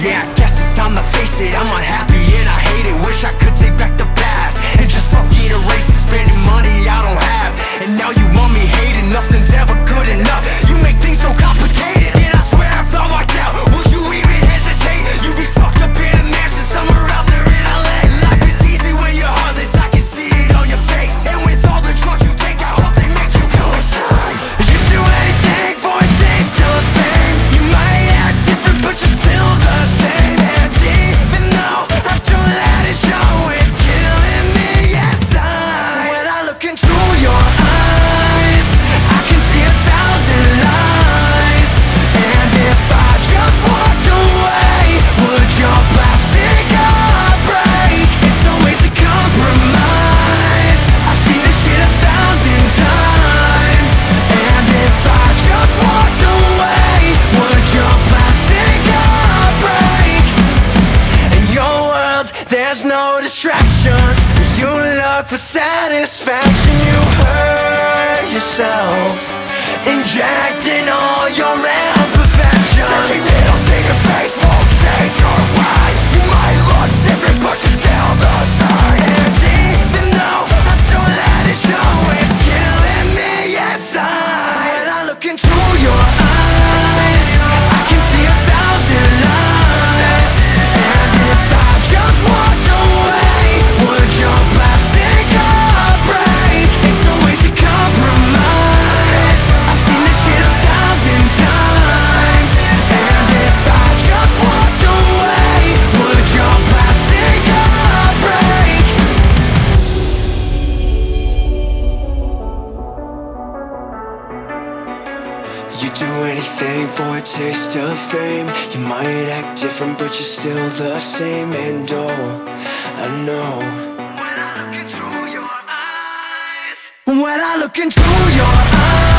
Yeah, I guess it's time to face it. I'm unhappy and I hate it. Wish I could take back the past. And just fucking erase it Spending money I don't have. And now you want me hating. Nothing's ever good enough. There's no distractions. You look for satisfaction. You hurt yourself. Injecting all your You do anything for a taste of fame. You might act different but you're still the same. And oh, I know. When I look into your eyes. When I look into your eyes.